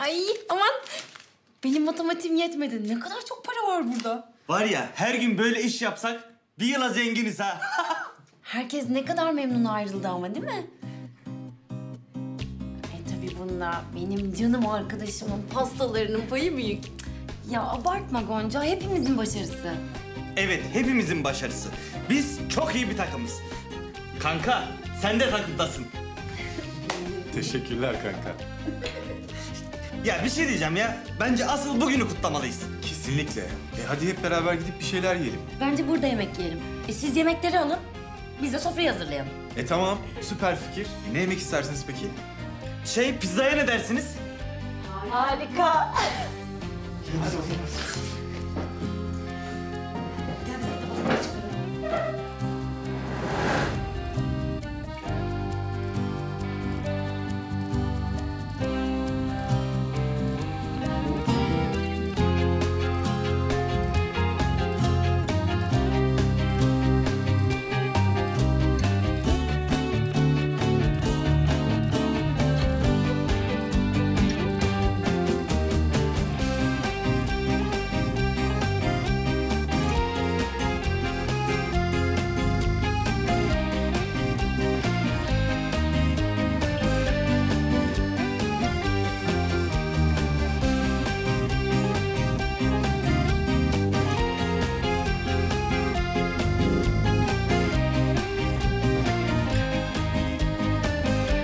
Ay aman. Benim matematiğim yetmedi. Ne kadar çok para var burada. Var ya her gün böyle iş yapsak bir yıla zenginiz ha. Herkes ne kadar memnun ayrıldı ama değil mi? E tabii bunda benim canım arkadaşımın pastalarının payı büyük. Ya abartma Gonca, hepimizin başarısı. evet hepimizin başarısı. Biz çok iyi bir takımız. Kanka sen de takımdasın. Teşekkürler kanka. Ya bir şey diyeceğim ya. Bence asıl bugünü kutlamalıyız. Kesinlikle. E hadi hep beraber gidip bir şeyler yiyelim. Bence burada yemek yiyelim. E siz yemekleri alın, biz de sofrayı hazırlayalım. E tamam, süper fikir. E, ne yemek istersiniz peki? Şey pizzaya ne dersiniz? Harika. Hadi o zaman.